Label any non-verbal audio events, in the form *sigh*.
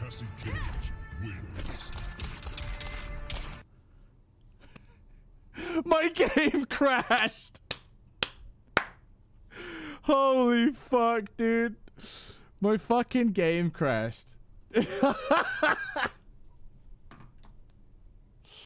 Cassie Cage wins. My game crashed. Holy fuck, dude. My fucking game crashed. *laughs*